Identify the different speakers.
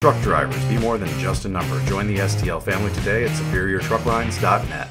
Speaker 1: Truck drivers, be more than just a number. Join the STL family today at superiortrucklines.net.